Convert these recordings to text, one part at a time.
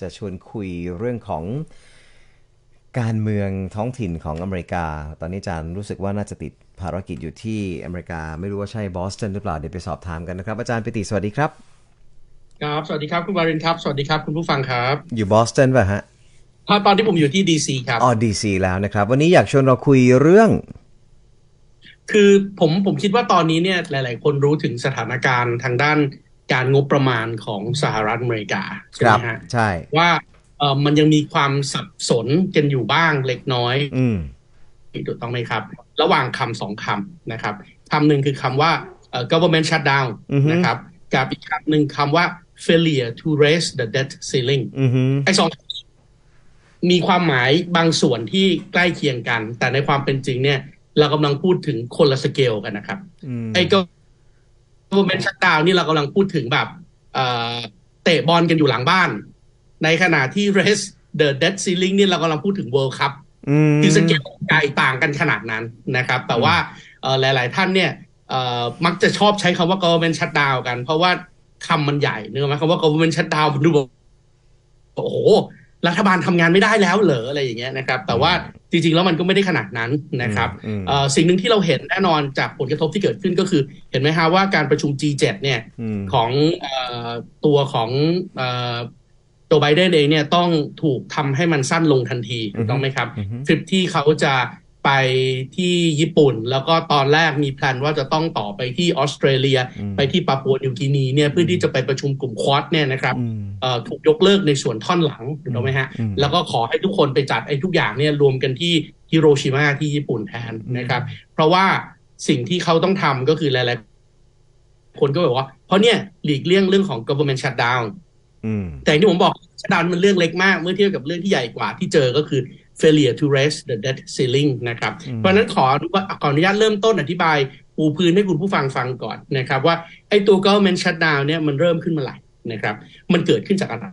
จะชวนคุยเรื่องของการเมืองท้องถิ่นของอเมริกา ตอนนี้อาจารย์รู้สึกว่าน่าจะติดภารกิจอยู่ที่อเมริกา ไม่รู้ว่าใช่บอสตันหรือเปล่า เดี๋ยวไปสอบถามกันนะครับ อาจารย์ปิติสวัสดีครับ ครับ สวัสดีครับคุณวารินครับ สวัสดีครับคุณผู้ฟังครับ อยู่บอสตันป่ะฮะเพราะตอนที่ผมอยู่ที่ DC ครับ อ๋อ DC แล้วนะครับ วันนี้อยากชวนเราคุยเรื่อง คือผมผมคิดว่าตอนนี้เนี่ยหลาย ๆ คนรู้ถึงสถานการณ์ทางด้าน การงบประมาณของสหรัฐอเมริกาใช่ครัไหมฮะใช่ว่าเออมันยังมีความสับสนกันอยู่บ้างเล็กน้อย อืมถูกต้องไหมครับ ระหว่างคำสองคำนะครับคำหนึ่งคือคำว่าเอ่อ government shutdown อือฮึนะครับ กับอีกคำหนึ่งคำว่า failure to raise the debt ceiling อือฮึไอ้สองมีความหมายบางส่วนที่ใกล้เคียงกัน แต่ในความเป็นจริงเนี่ย เรากำลังพูดถึงคนละสเกลกันนะครับอื มไอ้ก็ government shutdown นี่เรากำลังพูดถึงแบบเอ่อเตะบอลกันอยู่หลังบ้าน ในขณะที่ raise the debt ceiling นี่เรากำลังพูดถึง world cup อืมคือสเกลใหญ่ต่างกันขนาดนั้นนะครับ แต่ว่าเอ่อหลาย ๆ ท่านเนี่ยเอ่อมักจะชอบใช้คำว่า government shutdown กัน เพราะว่าคำมันใหญ่เนื้อไหมคำว่า government shutdown มันดูแบบโอ้โห รัฐบาลทำงานไม่ได้แล้วเหรออะไรอย่างเงี้ยนะครับ แต่ว่าจริงๆแล้วมันก็ไม่ได้ขนาดนั้นนะครับอืมเอ่อสิ่งหนึ่งที่เราเห็นแน่นอนจากผลกระทบที่เกิดขึ้นก็คือ เห็นไหมฮะว่าการประชุม G7 เนี่ยอืมของเอ่อตัวของเอ่อโจไบเดนเองเนี่ยต้องถูกทำให้มันสั้นลงทันทีถูกต้องไหมครับอือฮึทริปที่เขาจะ ไปที่ญี่ปุ่น แล้วก็ตอนแรกมีแพลนว่าจะต้องต่อไปที่ออสเตรเลียอืมไปที่ปาปัวนิวกินีเนี่ยเพื่อที่จะไปประชุมกลุ่มควอดเนี่ยนะครับอืมเอ่อถูกยกเลิกในส่วนท่อนหลังถูกต้องไหมฮะอืมแล้วก็ขอให้ทุกคนไปจัดไอ้ทุกอย่างเนี่ยรวมกันที่ฮิโรชิมาที่ญี่ปุ่นแทนนะครับ เพราะว่าสิ่งที่เขาต้องทำก็คือหลายๆ คนก็บอกว่า เพราะเนี่ยหลีกเลี่ยงเรื่องของ government shutdown อืมแต่อย่างที่ผมบอกชัดดาวมันเรื่องเล็กมาก เมื่อเทียบกับเรื่องที่ใหญ่กว่าที่เจอก็คือ failure to raise the debt ceiling นะครับอืมเพราะฉะนั้นขอขออนุญาตเริ่มต้นอธิบาย ปูพื้นให้คุณผู้ฟังฟังก่อนนะครับว่าไอ้ตัว government shutdown เนี่ยมันเริ่มขึ้นมาไหร่นะครับ มันเกิดขึ้นจากอะไร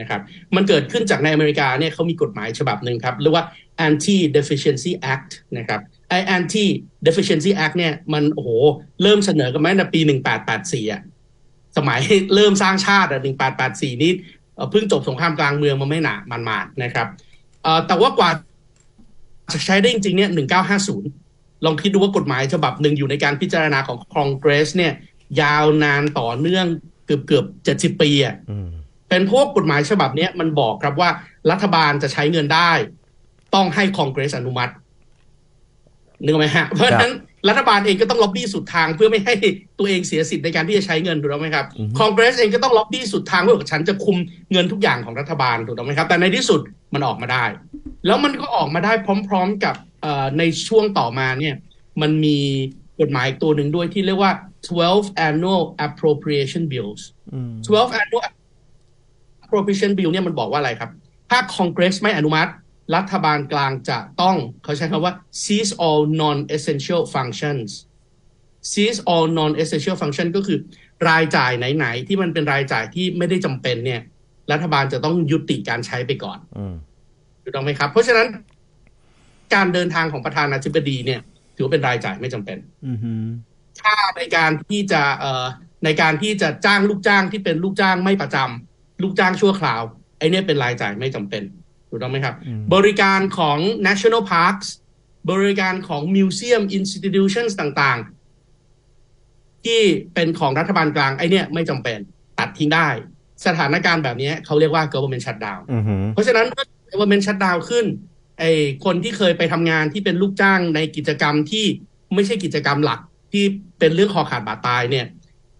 นะครับ มันเกิดขึ้นจากในอเมริกาเนี่ยเขามีกฎหมายฉบับหนึ่งครับเรียกว่า anti deficiency act นะครับไอ้ anti deficiency act เนี่ยมันโอ้โหเริ่มเสนอกันมาตั้งแต่ปี 1884อะสมัยเริ่มสร้างชาติอะ1884 นี่ เอ่อเพิ่งจบสงครามกลางเมืองมาไม่หนามันมาดๆนะครับเอ่อแต่ว่ากว่าจะใช้ได้จริงๆเนี่ย1950 ลองคิดดูว่ากฎหมายฉบับหนึ่งอยู่ในการพิจารณาของคองเกรสเนี่ยยาวนานต่อเนื่องเกือบเกือบๆ70ปีอะอืมเป็นพวกกฎหมายฉบับเนี้ยมันบอกครับว่ารัฐบาลจะใช้เงินได้ ต้องให้คองเกรสอนุมัตินึกออกไหมฮะ เพราะฉะนั้น รัฐบาลเองก็ต้องล็อบบี้สุดทางเพื่อไม่ให้ตัวเองเสียสิทธิ์ในการที่จะใช้เงินถูกต้องไหมครับอือฮึคองเกรสเองก็ต้องล็อบบี้สุดทางเพื่อฉันจะคุมเงินทุกอย่างของรัฐบาลถูกต้องไหมครับ แต่ในที่สุดมันออกมาได้ แล้วมันก็ออกมาได้พร้อม ๆกับเอ่อในช่วงต่อมาเนี่ยมันมีกฎหมายอีกตัวหนึ่งด้วยที่เรียกว่า 12 annual appropriation bills อืม12 annual appropriation bill เนี่ยมันบอกว่าอะไรครับ ถ้าคอนเกรสไม่อนุมัติ รัฐบาลกลางจะต้องเขาใช้คำว่า cease all non-essential functions cease all non-essential function ก็คือรายจ่ายไหน ๆ ที่มันเป็นรายจ่ายที่ไม่ได้จำเป็นเนี่ย รัฐบาลจะต้องยุติการใช้ไปก่อนอืมถูกต้องไหมครับ เพราะฉะนั้น การเดินทางของประธานาธิบดีเนี่ย ถือว่าเป็นรายจ่ายไม่จำเป็นอืมค่าในการที่จะเอ่อในการที่จะจ้างลูกจ้างที่เป็นลูกจ้างไม่ประจำลูกจ้างชั่วคราวไอ้เนี่ยเป็นรายจ่ายไม่จำเป็น ถูกต้องไหมครับอืมบริการของ national parks บริการของ museum institutions ต่างๆ ที่เป็นของรัฐบาลกลางไอ้เนี่ยไม่จำเป็นตัดทิ้งได้ สถานการณ์แบบนี้เขาเรียกว่า government shutdown อืมเพราะฉะนั้นเมื่อ government shutdown ขึ้นไอ้คนที่เคยไปทำงานที่เป็นลูกจ้างในกิจกรรมที่ไม่ใช่กิจกรรมหลักที่เป็นเรื่องคอขาดบาดตายเนี่ย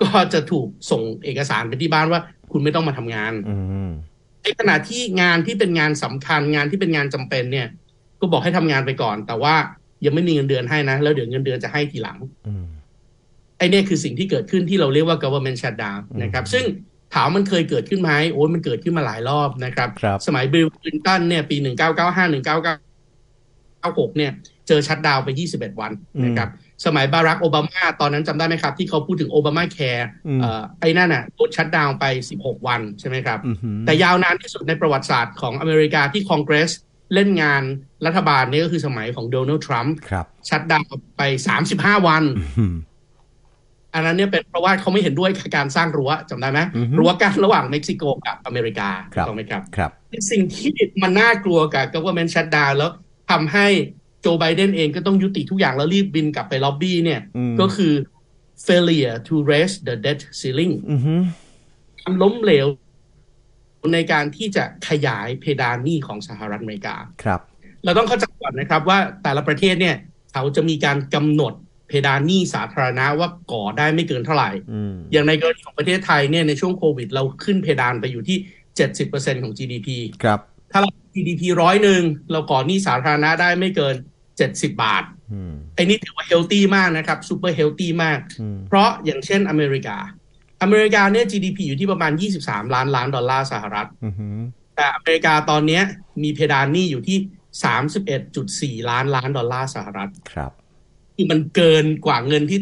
ก็จะถูกส่งเอกสารไปที่บ้านว่า คุณไม่ต้องมาทำงานอืม ในขณะที่งานที่เป็นงานสำคัญงานที่เป็นงานจำเป็นเนี่ย ก็บอกให้ทำงานไปก่อน แต่ว่ายังไม่มีเงินเดือนให้นะ แล้วเดี๋ยวเงินเดือนจะให้ทีหลังอืมไอ้เนี่ยคือสิ่งที่เกิดขึ้นที่เราเรียกว่า government shutdown นะครับอืมซึ่งถามมันเคยเกิดขึ้นไหมโอ้ยมันเกิดขึ้นมาหลายรอบนะครับครับสมัยบิลคลินตันเนี่ย ปี1995 1996เนี่ย เจอ shutdown ไป21วันนะครับ สมัยบารักโอบามาตอนนั้นจำได้ไหมครับ ที่เขาพูดถึงโอบามาแคร์อืมไอ้นั่นน่ะโดน shutdown ไป 16 วันใช่ไหมครับอืมแต่ยาวนานที่สุดในประวัติศาสตร์ของอเมริกาที่คอนเกรสเล่นงานรัฐบาลนี่ก็คือสมัยของโดนัลด์ทรัมป์ครับ shutdownไป 35 วันอืมอันนั้นเนี่ยเป็นเพราะว่าเขาไม่เห็นด้วยกับการสร้างรั้วจำได้ไหมอือฮึรั้วกั้นระหว่างเม็กซิโกกับอเมริกาครับถูกไหมครับครับ สิ่งที่มันน่ากลัวกับ government shutdown แล้วทำให้ โจไบเดนเองก็ต้องยุติทุกอย่างแล้วรีบบินกลับไปล็อบบี้เนี่ยอืมก็คือ failure to raise the debt ceiling อือฮึความล้มเหลวในการที่จะขยายเพดานหนี้ของสหรัฐอเมริกา ครับ เราต้องเข้าใจก่อนนะครับว่าแต่ละประเทศเนี่ย เขาจะมีการกำหนดเพดานหนี้สาธารณะว่าก่อได้ไม่เกินเท่าไหร่อืมอย่างในกรณีของประเทศไทยเนี่ยในช่วงโควิด เราขึ้นเพดานไปอยู่ที่70%ของ GDP ครับ ถ้าเรา GDP ร้อยหนึ่งเราก่อหนี้สาธารณะได้ไม่เกิน 70บาทอืมไอ้นี่ถือว่า healthy มากนะครับ super healthy มากอืมเพราะอย่างเช่นอเมริกา อเมริกาเนี่ย GDP อยู่ที่ประมาณ 23 ล้านล้านดอลลาร์สหรัฐอือฮึแต่อเมริกาตอนเนี้ยมีเพดานหนี้อยู่ที่ 31.4 ล้านล้านดอลลาร์สหรัฐครับคือมันเกินกว่าเงินที่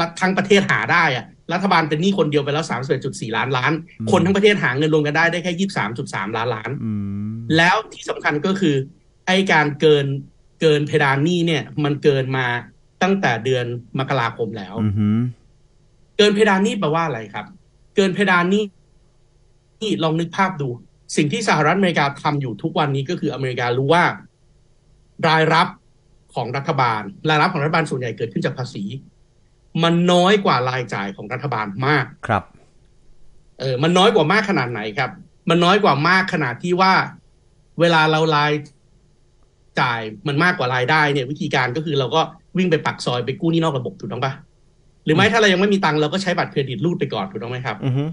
รัฐทั้งประเทศหาได้อะรัฐบาลเป็นหนี้คนเดียวไปแล้ว31.4ล้านล้านอืมคนทั้งประเทศหาเงินรวมกันได้ได้แค่23.3ล้านล้านอืมแล้วที่สำคัญก็คือ ไอ้การเกินเกินเพดานหนี้เนี่ย มันเกินมาตั้งแต่เดือนมกราคมแล้วอือฮึเกินเพดานหนี้แปลว่าอะไรครับ เกินเพดานหนี้นี่ลองนึกภาพดู สิ่งที่สหรัฐอเมริกาทำอยู่ทุกวันนี้ก็คืออเมริการู้ว่า รายรับของรัฐบาล รายรับของรัฐบาลส่วนใหญ่เกิดขึ้นจากภาษี มันน้อยกว่ารายจ่ายของรัฐบาลมากครับ เออมันน้อยกว่ามากขนาดไหนครับ มันน้อยกว่ามากขนาดที่ว่า เวลาเราราย จ่ายมันมากกว่ารายได้เนี่ยวิธีการก็คือเราก็วิ่งไปปักซอยไปกู้หนี้นอกระบบถูกต้องปะหรือไม่ถ้าเรายังไม่มีตังค์เราก็ใช้บัตรเครดิตรูดไปก่อนถูกต้องไหมครับอือฮึ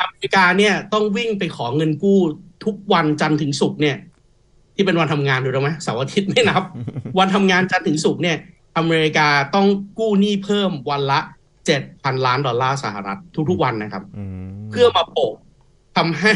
อเมริกาเนี่ยต้องวิ่งไปขอเงินกู้ทุกวันจันทร์ถึงศุกร์เนี่ย ที่เป็นวันทำงานถูกต้องไหมเสาร์อาทิตย์ไม่นับ วันทำงานจันทร์ถึงศุกร์เนี่ย อเมริกาต้องกู้หนี้เพิ่มวันละเจ็ดพันล้านดอลลาร์สหรัฐทุกๆวันนะครับอืมเพื่อมาโปะทำให้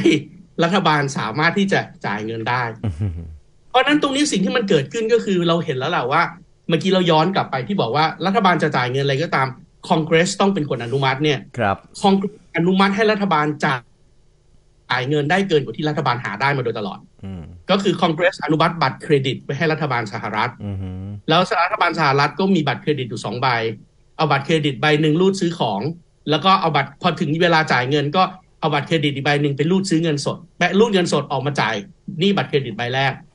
รัฐบาลสามารถที่จะจ่ายเงินได้อือฮึ เพราะฉะนั้นตรงนี้สิ่งที่มันเกิดขึ้นก็คือเราเห็นแล้วแหละว่า เมื่อกี้เราย้อนกลับไปที่บอกว่ารัฐบาลจะจ่ายเงินอะไรก็ตามคอนเกรสต้องเป็นคนอนุมัติเนี่ยครับคองอนุมัติให้รัฐบาลจ่ายเงินได้เกินกว่าที่รัฐบาลหาได้มาโดยตลอดอืมก็คือคอนเกรสอนุมัติบัตรเครดิตไปให้รัฐบาลสหรัฐอือฮึแล้วรัฐบาลสหรัฐก็มีบัตรเครดิตอยู่สองใบ เอาบัตรเครดิตใบหนึ่งรูดซื้อของ แล้วก็เอาบัตรพอถึงเวลาจ่ายเงิน ก็เอาบัตรเครดิตอีกใบหนึ่งไปรูดซื้อเงินสดแบะรูดเงินสดออกมาจ่ายหนี่บัตรเครดิตใบแรกอืม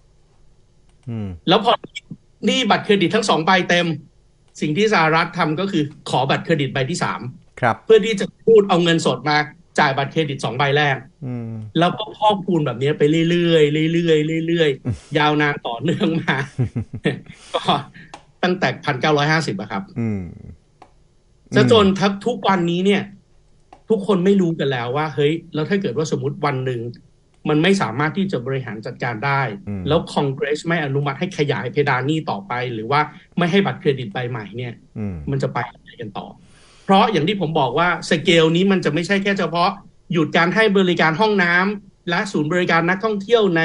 แล้วพอหนี่บัตรเครดิตทั้งสองใบเต็ม สิ่งที่สหรัฐทำก็คือขอบัตรเครดิตใบที่สามครับเพื่อที่จะพูดเอาเงินสดมาจ่ายบัตรเครดิตสองใบแรกอืมแล้วก็พอกพูนแบบนี้ไปเรื่อยๆเรื่อยๆเรื่อยๆยาวนานต่อเนื่องมา ก็ตั้งแต่พันเก้าร้อยห้าสิบอะครับอืมจะจนทักทุกวันนี้เนี่ย ทุกคนไม่รู้กันแล้วว่า เฮ้ย แล้วถ้าเกิดว่าสมมติวันหนึ่ง มันไม่สามารถที่จะบริหารจัดการได้อืมแล้วคอนเกรสไม่อนุมัติให้ขยายเพดานหนี้ต่อไป หรือว่าไม่ให้บัตรเครดิตใบใหม่เนี่ยอืมมันจะไปยังไงกันต่อ เพราะอย่างที่ผมบอกว่าสเกลนี้มันจะไม่ใช่แค่เฉพาะ หยุดการให้บริการห้องน้ำและศูนย์บริการนักท่องเที่ยวใน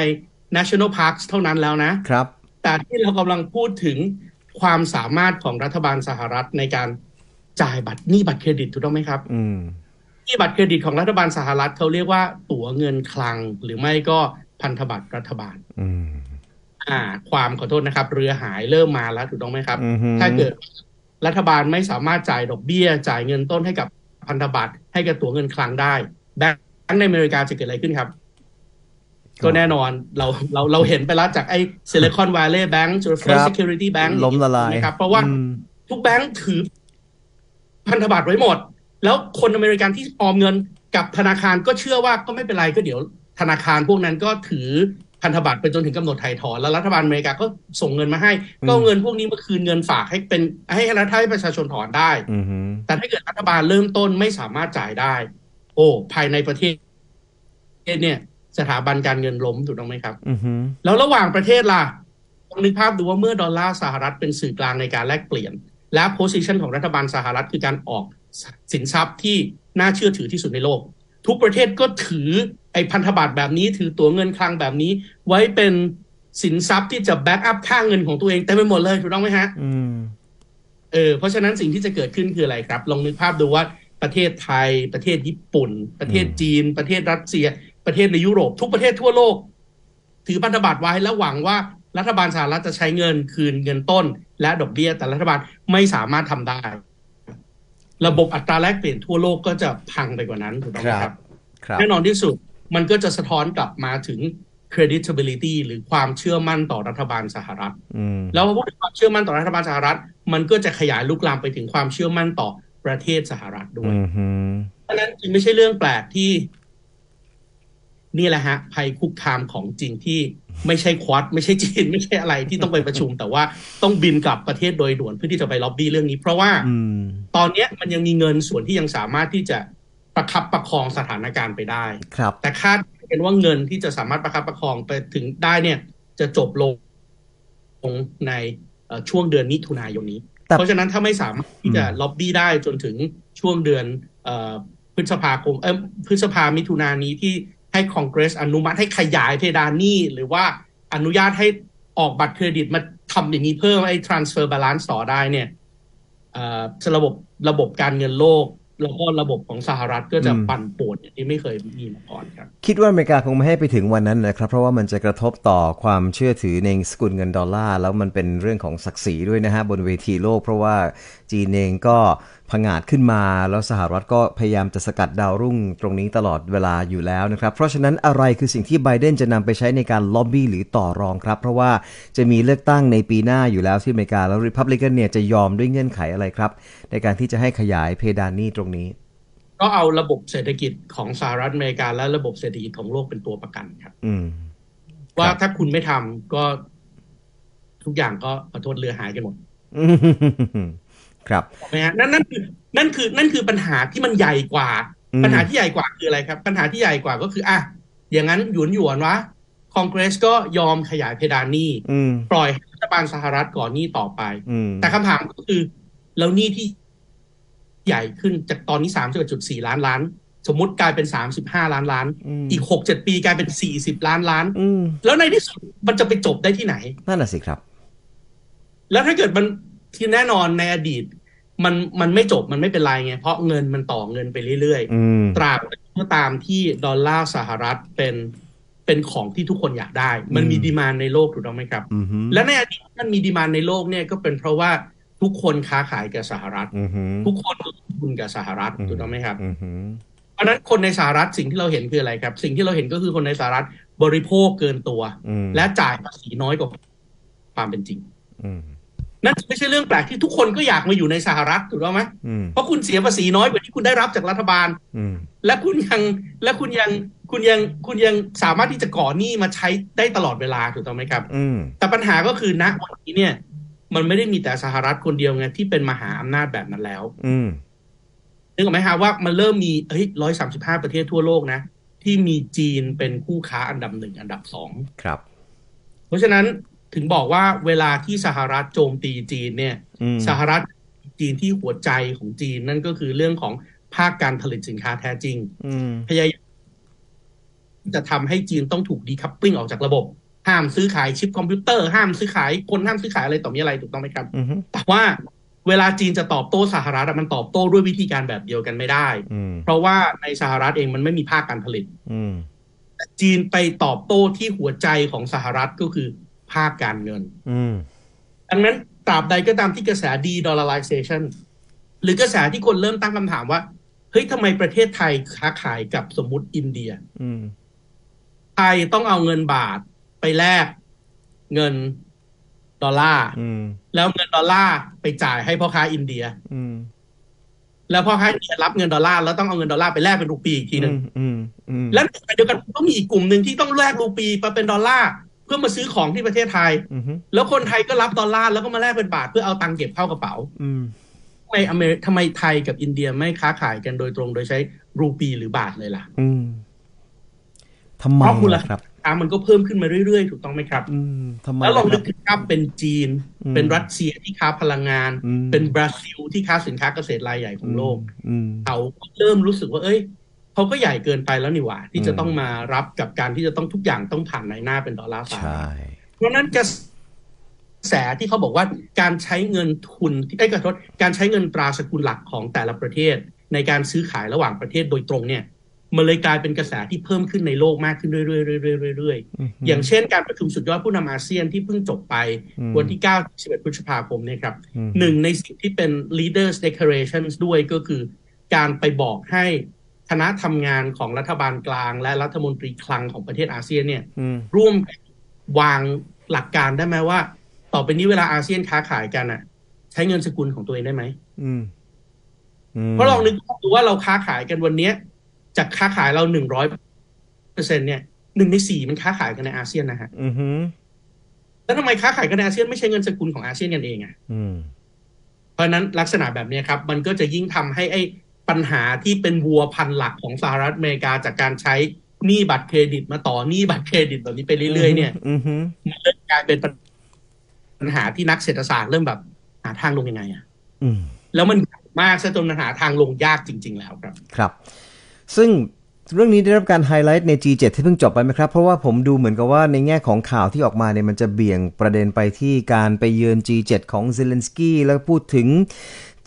national parks เท่านั้นแล้วนะครับ แต่ที่เรากำลังพูดถึงความสามารถของรัฐบาลสหรัฐในการจ่ายบัตรหนี้บัตรเครดิตถูกต้องไหมครับ อื มหนี้บัตรเครดิตของรัฐบาลสหรัฐเขาเรียกว่าตั๋วเงินคลัง หรือไม่ก็พันธบัตรรัฐบาลอืมอ่า ความขอโทษนะครับ เรือหายเริ่มมาแล้วถูกต้องไหมครับอือฮึถ้าเกิดรัฐบาลไม่สามารถจ่ายดอกเบี้ย จ่ายเงินต้นให้กับพันธบัตรให้กับตั๋วเงินคลังได้แบงก์ในอเมริกาจะเกิดอะไรขึ้นครับ ก็แน่นอนเราเราเราเห็นไปแล้วจากไอ้ Silicon Valley Bank หรือครั First บ Security Bank ล้มละลายนะครับ เพราะว่าอืมทุกแบงก์ถือพันธบัตรไว้หมด แล้วคนอเมริกันที่ออมเงินกับธนาคารก็เชื่อว่าก็ไม่เป็นไรก็เดี๋ยวธนาคารพวกนั้นก็ถือพันธบัตรไปจนถึงกำหนดไถ่ถอนแล้วรัฐบาลอเมริกาก็ส่งเงินมาให้ ก็เอาเงินพวกนี้มาคืนเงินฝากให้เป็นให้รัฐให้ประชาชนถอนได้อืมแต่ถ้าเกิดรัฐบาลเริ่มต้นไม่สามารถจ่ายได้ โอ้ภายในประเทศเนี่ย สถาบันการเงินล้มถูกต้องไหมครับอืมแล้วระหว่างประเทศล่ะลองนึกภาพดูว่าเมื่อดอลลาร์สหรัฐเป็นสื่อกลางในการแลกเปลี่ยน และ position ของรัฐบาลสหรัฐคือการออก สินทรัพย์ที่น่าเชื่อถือที่สุดในโลก ทุกประเทศก็ถือไอ้พันธบัตรแบบนี้ ถือตัวเงินคลังแบบนี้ ไว้เป็นสินทรัพย์ที่จะ back up ค่าเงินของตัวเองเต็มไปหมดเลยถูกต้องไหมฮะอืมเออเพราะฉะนั้นสิ่งที่จะเกิดขึ้นคืออะไรครับ ลองนึกภาพดูว่าประเทศไทย ประเทศญี่ปุ่น ประเทศจีน ประเทศรัสเซีย ประเทศในยุโรป ทุกประเทศทั่วโลก ถือพันธบัตรไว้แล้วหวังว่ารัฐบาลสหรัฐจะใช้เงินคืนเงินต้น และดอกเบี้ยแต่รัฐบาลไม่สามารถทำได้ ระบบอัตราแลกเปลี่ยนทั่วโลกก็จะพังไปกว่านั้นถูกต้องไหมคครัรับบครับแน่นอนที่สุดมันก็จะสะท้อนกลับมาถึง credibility หรือความเชื่อมั่นต่อรัฐบาลสหรัฐอืมแล้วพอพูดถึงความเชื่อมั่นต่อรัฐบาลสหรัฐ มันก็จะขยายลุกลามไปถึงความเชื่อมั่นต่อประเทศสหรัฐด้วยอืมฮึเพราะฉะนั้นจึงไม่ใช่เรื่องแปลกที่ นี่แหละฮะภัยคุกคามของจริงที่ ไม่ใช่ควอดไม่ใช่จีน ไม่ใช่อะไรที่ต้องไปประชุม แต่ว่าต้องบินกลับประเทศโดยด่วนเพื่อที่จะไปล็อบบี้เรื่องนี้ เพราะว่าอืมตอนเนี้ยมันยังมีเงินส่วนที่ยังสามารถที่จะประคับประคองสถานการณ์ไปได้ครับแต่คาดเป็นว่าเงินที่จะสามารถประคับประคองไปถึงได้เนี่ย จะจบลงในเอ่อช่วงเดือนมิถุนายนนี้แต่เพราะฉะนั้นถ้าไม่สามารถที่จะอืมล็อบบี้ได้จนถึงช่วงเดือนเอ่อพฤษภาคมเออพฤษภามิถุนายนนี้ที่ ให้คอนเกรสอนุมัติให้ขยายเพดานหนี้หรือว่าอนุญาตให้ออกบัตรเครดิตมาทำอย่างนี้เพิ่มไอ้ transfer balance ต่อได้เนี่ยเอ่อระบบระบบการเงินโลกแล้วก็ระบบของสหรัฐก็จะอืมปั่นป่วนอย่างที่ไม่เคยมีมาก่อนครับ คิดว่าอเมริกาคงไม่ให้ไปถึงวันนั้นนะครับ เพราะว่ามันจะกระทบต่อความเชื่อถือในสกุลเงินดอลลาร์ แล้วมันเป็นเรื่องของศักดิ์ศรีด้วยนะฮะบนเวทีโลก เพราะว่าจีนเองก็ ผงาดขึ้นมาแล้วสหรัฐก็พยายามจะสกัดดาวรุ่งตรงนี้ตลอดเวลาอยู่แล้วนะครับ เพราะฉะนั้นอะไรคือสิ่งที่ไบเดนจะนำไปใช้ในการล็อบบี้หรือต่อรองครับ เพราะว่าจะมีเลือกตั้งในปีหน้าอยู่แล้วที่อเมริกา แล้วริพับลิกันเนี่ยจะยอมด้วยเงื่อนไขอะไรครับ ในการที่จะให้ขยายเพดานหนี้ตรงนี้ ก็เอาระบบเศรษฐกิจของสหรัฐอเมริกา และระบบเศรษฐกิจของโลกเป็นตัวประกันครับ อืมว่าครับถ้าคุณไม่ทำก็ ทุกอย่างก็ขอโทษเรือหายกันหมดอืม ครับถูกไหมฮะนั่นนั่นคือนั่นคือนั่นคือปัญหาที่มันใหญ่กว่าอืมปัญหาที่ใหญ่กว่าคืออะไรครับ ปัญหาที่ใหญ่กว่าก็คืออะอย่างนั้นหยวนหยวนๆวะคอนเกรสก็ยอมขยายเพดานหนี้อืมปล่อยให้รัฐบาลสหรัฐก่อนหนี้ต่อไปอืมแต่คำถามก็คือ แล้วหนี้ที่ใหญ่ขึ้นจากตอนนี้สามสิบจุดสี่ล้านล้าน สมมติกลายเป็นสามสิบห้าล้านล้านมอีกหกเจ็ดปีกลายเป็นสี่สิบล้านล้านอืมแล้วในที่สุดมันจะไปจบได้ที่ไหนนั่นน่ะสิครับ แล้วถ้าเกิดมัน ที่แน่นอนในอดีต มันมันไม่จบมันไม่เป็นไรไง เพราะเงินมันต่อเงินไปเรื่อยอืมๆตราบเมื่อตามที่ดอลลาร์สหรัฐเป็นเป็นของที่ทุกคนอยากได้ มันมีอืมดีมานในโลกถูกต้องไหมครับอืมฮึและในอดีตมันมีดีมานในโลกเนี่ยก็เป็นเพราะว่าทุกคนค้าขายกับสหรัฐอืมฮึทุกคนลงทุนกับสหรัฐอืมถูกต้องไหมครับอืมฮึเพราะฉะนั้นคนในสหรัฐสิ่งที่เราเห็นคืออะไรครับ สิ่งที่เราเห็นก็คือคนในสหรัฐบริโภคเกินตัวอืมและจ่ายภาษีน้อยกว่าความเป็นจริงอืม นั่นไม่ใช่เรื่องแปลกที่ทุกคนก็อยากมาอยู่ในสหรัฐถูกต้องไหมอืมเพราะคุณเสียภาษีน้อยกว่าที่คุณได้รับจากรัฐบาลอืมและคุณยังและคุณยังคุณยังคุณยังสามารถที่จะก่อหนี้มาใช้ได้ตลอดเวลาถูกต้องไหมครับอืมแต่ปัญหาก็คือณวันนี้เนี่ย มันไม่ได้มีแต่สหรัฐคนเดียวไงที่เป็นมหาอำนาจแบบนั้นแล้วอืมนึกออกไหมฮะว่ามันเริ่มมีเฮ้ยร้อยสามสิบห้าประเทศทั่วโลกนะที่มีจีนเป็นคู่ค้าอันดับหนึ่งอันดับสองครับ เพราะฉะนั้น ถึงบอกว่าเวลาที่สหรัฐโจมตีจีนเนี่ยอืมสหรัฐจีนที่หัวใจของจีนนั่นก็คือเรื่องของภาคการผลิตสินค้าแท้จริงอืมพยายามจะทำให้จีนต้องถูกดีคัพปลิ้งออกจากระบบ ห้ามซื้อขายชิปคอมพิวเตอร์ห้ามซื้อขายคนห้ามซื้อขายอะไรต่อมีอะไรถูกต้องไหมครับอืมฮึแต่ว่าเวลาจีนจะตอบโต้สหรัฐอะมันตอบโต้ด้วยวิธีการแบบเดียวกันไม่ได้อืมเพราะว่าในสหรัฐเองมันไม่มีภาคการผลิตอืมจีนไปตอบโต้ที่หัวใจของสหรัฐก็คือ ภาคการเงินอืมดังนั้นตราบใดก็ตามที่กระแส de-dollarization หรือกระแสที่คนเริ่มตั้งคำถามว่า เฮ้ยทำไมประเทศไทยค้าขายกับสมมติอินเดียอืมไทยต้องเอาเงินบาทไปแลกเงินดอลลาร์อืมแล้วเงินดอลลาร์ไปจ่ายให้พ่อค้าอินเดียอืมแล้วพ่อค้าอินเดียรับเงินดอลลาร์แล้วต้องเอาเงินดอลลาร์ไปแลกเป็นรูปีอีกทีหนึ่งอืมอืมและในขณะเดียวกันก็มีอีกกลุ่มหนึ่งที่ต้องแลกรูปีมาเป็นดอลลาร์เพื่อมาซื้อของที่ประเทศไทยอืมฮึแล้วคนไทยก็รับดอลลาร์แล้วก็มาแลกเป็นบาทเพื่อเอาตังค์เก็บเข้ากระเป๋าอืมทำไมอเมริทำไมไทยกับอินเดียไม่ค้าขายกันโดยตรงโดยใช้รูปีหรือบาทเลยล่ะอืมทำไมเพราะมูลล่ะครับค่ามันก็เพิ่มขึ้นมาเรื่อยๆ ถูกต้องไหมครับอืมทำไมแล้วลองคนึรักบถึงครับเป็นจีนอืมเป็นรัสเซียที่ค้าพลังงานอืมเป็นบราซิลที่ค้าสินค้าเกษตรรายใหญ่ของโลกอืมเขาก็เริ่มรู้สึกว่า เอ้ย เขาก็ใหญ่เกินไปแล้วนี่หว่า ที่จะอืมต้องมารับกับการที่จะต้องทุกอย่างต้องผ่านในหน้าเป็นดอลลาร์สหใช่รัฐเพราะฉะนั้นกระแสที่เขาบอกว่าการใช้เงินทุนที่ไอ้ยขอโทษการใช้เงินตราสกุลหลักของแต่ละประเทศ ในการซื้อขายระหว่างประเทศโดยตรงเนี่ยมันเลยกลายเป็นกระแสที่เพิ่มขึ้นในโลกมากขึ้นเรื่อยๆเรื่อยๆๆๆอย่างเช่นการประชุมสุดยอดผู้นำอาเซียนที่เพิ่งจบไปอืมวันที่ 9 11พฤษภาคมเนี่ยครับอืมหนึ่งในสิ่งที่เป็น leaders declarations ด้วยก็คือ การไปบอกให้ คณะทำงานของรัฐบาลกลาง และรัฐมนตรีคลังของประเทศอาเซียนเนี่ยอืมร่วมวางหลักการได้ไหมว่า ต่อไปนี้เวลาอาเซียนค้าขายกันอะใช้เงินสกุลของตัวเองได้ไหมอืมอืมเพราะลองนึกดูว่าเราค้าขายกันวันเนี้ย จากค้าขายเราหนึ่งร้อยเปอร์เซ็นเนี่ยหนึ่งในสี่มันค้าขายกันในอาเซียนนะฮะอือหือแล้วทำไมค้าขายกันในอาเซียนไม่ใช้เงินสกุลของอาเซียนกันเองอะอืมเพราะฉะนั้นลักษณะแบบเนี้ยครับ มันก็จะยิ่งทำให้ไอ้ ปัญหาที่เป็นวัวพันหลักของสหรัฐอเมริกาจากการใช้หนี้บัตรเครดิตมาต่อหนี้บัตรเครดิตแบบนี้ไปเรื่อยๆ เนี่ยอือหือมันเริ่มกลายเป็นปัญหาที่นักเศรษฐศาสตร์เริ่มแบบหาทางลงยังไงอะอืมแล้วมันใหญ่มากซะจนมันหาทางลงยากจริง ๆ แล้วครับ ครับ ซึ่งเรื่องนี้ได้รับการไฮไลท์ใน G7 ที่เพิ่งจบไปไหมครับ เพราะว่าผมดูเหมือนกับว่าในแง่ของข่าวที่ออกมาเนี่ยมันจะเบี่ยงประเด็นไปที่การไปเยือน G7 ของเซเลนสกี้แล้วพูดถึง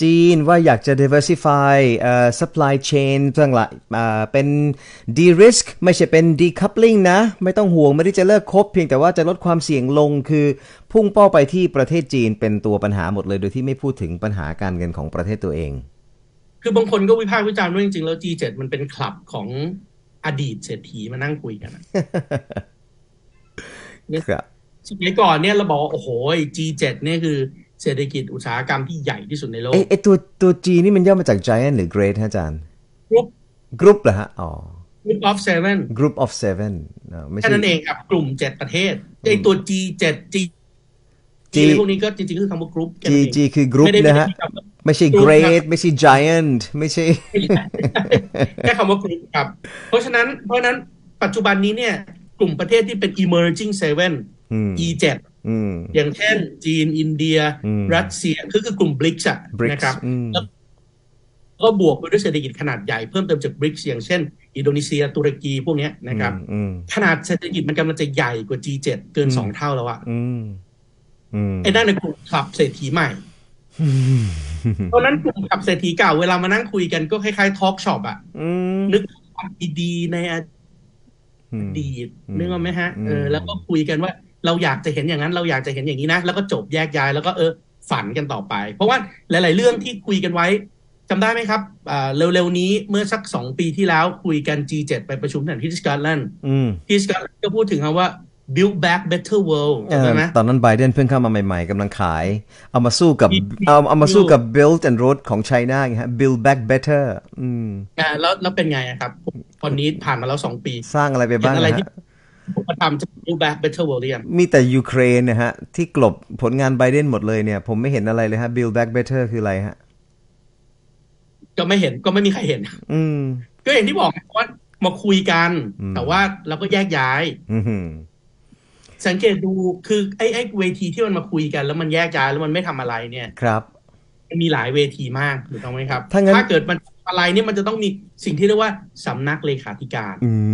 จีนว่าอยากจะ diversify เอ่อ supply chain เรื่องละเอ่อเป็น de-risk ไม่ใช่เป็น decoupling นะ ไม่ต้องห่วงไม่ได้จะเลิกคบ เพียงแต่ว่าจะลดความเสี่ยงลงคือพุ่งเป้าไปที่ประเทศจีนเป็นตัวปัญหาหมดเลย โดยที่ไม่พูดถึงปัญหาการเงินของประเทศตัวเอง คือบางคนก็วิพากษ์วิจารณ์ว่าจริงๆ แล้ว G7 มันเป็นคลับของอดีตเศรษฐีมานั่งคุยกันอะครับสมัยก่อนเนี่ยเราบอกว่าโอ้โห G7 เนี่ยคือ เศรษฐกิจอุตสาหกรรมที่ใหญ่ที่สุดในโลไอ้กไอ้ตัวตัว G นี่มันย่อมาจาก Giant หรือ Great ฮะอาจารย์ Group Group เหรอฮะอ๋อ Group of Seven Group of Seven อ่าไม่แค่ใช่นั้นเองครับกลุ่มเจ็ดประเทศไอ้ตัว G7 G G อะไรพวกนี้ก็จริงๆคือคำว่า Group G G คือ Group ไม่ได้ไม่นะได้ฮะมีคำว่าไม่ใช่ Group ครับ Great ไม่ใช่ Giant ไม่ใช่แค่คำว่ากลุ่มครับ เพราะฉะนั้นเพราะฉะนั้นปัจจุบันนี้เนี่ย กลุ่มประเทศที่เป็น emerging seven อืม E7 อืมอย่างเช่น จีนอินเดียอืมรัสเซียคือคือกลุ่ม BRICS อะ BRICS นะครับอืมแล้วก็บวกไปด้วยเศรษฐกิจขนาดใหญ่เพิ่มเติมจาก BRICS อย่างเช่น อินโดนีเซียตุรกีพวกเนี้ยนะครับอืมขนาดเศรษฐกิจมันกำลังจะใหญ่กว่า G7 เกินอืมสองเท่าแล้วอะอืมอืมไอ้นั่นในกลุ่มคลับเศรษฐีใหม่เพราะฉะนั้นกลุ่มคลับเศรษฐีเก่าเวลามานั่งคุยกันก็คล้ายๆ talk shop อะอืมนึกความดีๆในออืมดีตอืมนึกออกไหมฮะเอออืมแล้วก็คุยกันว่า เราอยากจะเห็นอย่างนั้น เราอยากจะเห็นอย่างนี้นะ แล้วก็จบแยกย้ายแล้วก็เออฝันกันต่อไป เพราะว่าหลาย ๆ เรื่องที่คุยกันไว้จำได้ไหมครับอ่าเร็ว ๆ นี้เมื่อสักสองปีที่แล้วคุยกัน G7 ไปประชุมที่ที่สกอตแลนด์อืมที่สกอตแลนด์ก็พูดถึงคำว่า build back better world เออใช่ไหมตอนนั้นไบเดนเพิ่งเข้ามาใหม่ ๆกำลังขาย เอามาสู้กับเอาเอามาสู้กับ Build and Road ของ China ไงฮะ Build Back Better อืมอ่าแล้วแล้วเป็นไงอะครับตอนนี้ผ่านมาแล้วสองปี สร้างอะไรไปบ้างเห็นอะไรนะที่ฮะ ผมมาทำจะ build back better world หรือยังมีแต่ยูเครนนะฮะ ที่กลบผลงานไบเดนหมดเลยเนี่ย ผมไม่เห็นอะไรเลยฮะ Build Back Better คืออะไรฮะ ก็ไม่เห็นก็ไม่มีใครเห็น อืม ก็อย่างที่บอกว่ามาคุยกันอืมแต่ว่าเราก็แยกย้ายอืมสังเกตดูคือไอ้ไอ้เวทีที่มันมาคุยกัน แล้วมันแยกย้ายแล้วมันไม่ทำอะไรเนี่ยครับมันมีหลายเวทีมากถูกต้องไหมครับ ถ้างั้นเกิดมันอะไรเนี่ยมันจะต้องมีสิ่งที่เรียกว่าสำนักเลขาธิการ อืมเห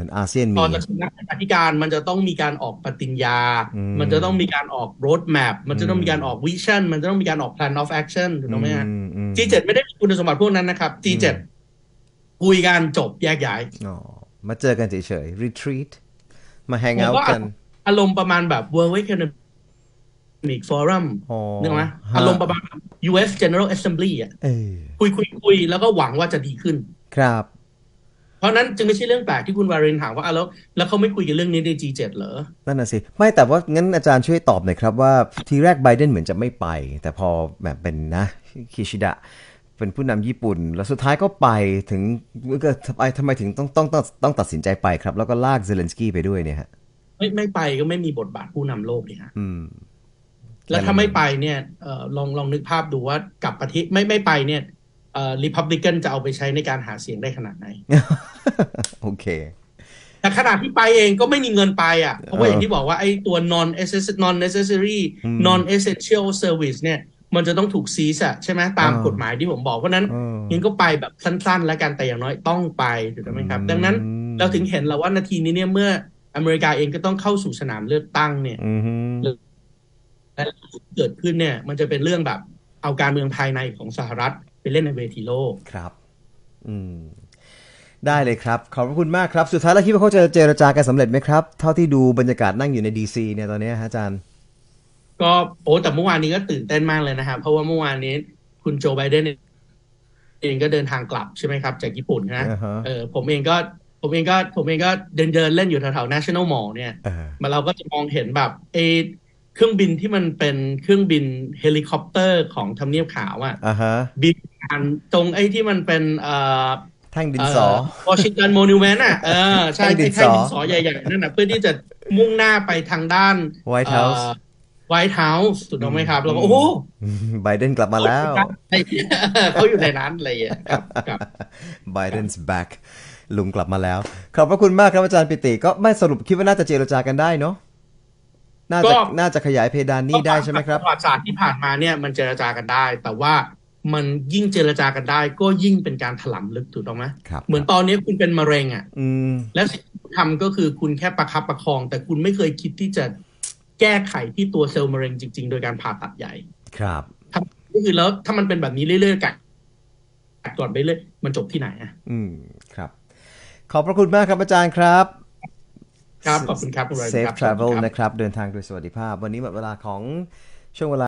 มือนอาเซียนพมีอจากสำนักเลขาธิการมันจะต้องมีการออกปฏิญญาอืมมันจะต้องมีการออกโรดแมพมันจะต้องมีการออกวิชั่นมันจะต้องมีการออก plan of action ถูกต้องไหมฮะอืมอืม G7 ไม่ได้มีคุณสมบัติพวกนั้นนะครับ G7 คุยกันจบแยกย้ายอ๋อมาเจอกันเฉยๆ retreat มาแฮงผมเอาท์ว่ากัน อารมณ์ประมาณแบบ World Economic Forum อ๋อนึกไหมฮะอารมณ์ประมาณ US General Assembly อะเออคุยคุยคุยแล้วก็หวังว่าจะดีขึ้น ครับ เพราะนั้นจึงไม่ใช่เรื่องแปลกที่คุณวารินถามว่าอะแล้วแล้วเขาไม่คุยกันเรื่องนี้ใน G7 เหรอนั่นน่ะสิ ไม่แต่ว่างั้นอาจารย์ช่วยตอบหน่อยครับว่าทีแรกไบเดนเหมือนจะไม่ไป แต่พอแบบเป็นนะคิชิดะเป็นผู้นำญี่ปุ่น แล้วสุดท้ายก็ไปถึงก็ทำไมทำไมถึงต้องต้องต้องต้องตัดสินใจไปครับ แล้วก็ลากเซเลนสกี้ไปด้วยเนี่ยฮะไม่ไม่ไปก็ไม่มีบทบาทผู้นำโลกเลยฮะอืมแล้วถ้าไม่ไปเนี่ยเอ่อลองลองนึกภาพดูว่ากลับประเทศไม่ไม่ไปเนี่ย เอ่อริพับลิกันจะเอาไปใช้ในการหาเสียงได้ขนาดไหน โอเค แต่ขนาดที่ไปเองก็ไม่มีเงินไปอะ เพราะว่าเออออย่างที่บอกว่าไอ้ตัว non necessary non necessary อืม non essential service เนี่ย มันจะต้องถูกซีสอะใช่ไหมตามเออกฎหมายที่ผมบอก เพราะฉะนั้นเอองั้นก็ไปแบบสั้นๆ แล้วกันแต่อย่างน้อยต้องไปถูกต้องไหมครับ ดังนั้นอืมเราถึงเห็นแล้วว่านาทีนี้เนี่ยเมื่ออเมริกาเองก็ต้องเข้าสู่สนามเลือกตั้งเนี่ยอืมฮึและเกิดขึ้นเนี่ย มันจะเป็นเรื่องแบบเอาการเมืองภายในของสหรัฐ ไปเล่นในเวทีโลกครับ อืม ได้เลยครับ ขอบพระคุณมากครับ สุดท้ายแล้วคิดว่าเขาจะเจรจากันสำเร็จไหมครับ เท่าที่ดูบรรยากาศนั่งอยู่ในดีซีเนี่ยตอนนี้ฮะอาจารย์ ก็โอ้แต่เมื่อวานนี้ก็ตื่นเต้นมากเลยนะครับ เพราะว่าเมื่อวานนี้คุณโจไบเดนเองก็เดินทางกลับใช่ไหมครับ จากญี่ปุ่นนะอ่าฮะเออผมเองก็ผมเองก็ผมเองก็เดินเดินเล่นอยู่แถวๆ National Mall เนี่ยเออมาเราก็จะมองเห็นแบบเอเครื่องบินที่มันเป็นเครื่องบินเฮลิคอปเตอร์ของทำเนียบขาวอะอ่าฮะบิน ผ่านตรงไอ้ที่มันเป็นเอ่อแท่งดินสอ Washington Monument อะเออใช่แท่งดิไอ้นสอแท่งดินสอใหญ่ๆนั่นนะเพื่อที่จะมุ่งหน้าไปทางด้าน White House ไวท์เฮาส์ถูกต้องไหมครับ แล้วก็โอ้โหไบเดนกลับมาแล้วอะไรอย่างเงี้ยเขาอยู่ในนั้นอะไรอย่างเงี้ยครับครับ Biden's back ลุงกลับมาแล้ว ขอบพระคุณมากครับอาจารย์ปิติ ก็ไม่สรุปคิดว่าน่าจะเจรจากันได้เนาะน่าจะก็น่าจะขยายเพดานหนี้ได้ใช่ไหมครับประวัติศาสตร์ที่ผ่านมาเนี่ยมันเจรจากันได้ แต่ว่า มันยิ่งเจรจากันได้ ก็ยิ่งเป็นการถล่มลึกถูกต้องไหมครับเหมือนตอนนี้คุณเป็นมะเร็งอะอืมแล้วสิ่งที่คุณทำก็คือคุณแค่ประคับประคอง แต่คุณไม่เคยคิดที่จะแก้ไขที่ตัวเซลล์มะเร็งจริง ๆ โดยการผ่าตัดใหญ่ ครับทำก็คือแล้วถ้ามันเป็นแบบนี้เรื่อยๆกัดกัดก่อนไปเรื่อยมันจบที่ไหนอะ อืมครับ ขอบพระคุณมากครับอาจารย์ครับครับ ขอบคุณครับคุณไร Safe ครับ Travel สวัสดีครับนะครับ เดินทางโดยสวัสดิภาพ วันนี้หมดเวลาของช่วงเวลา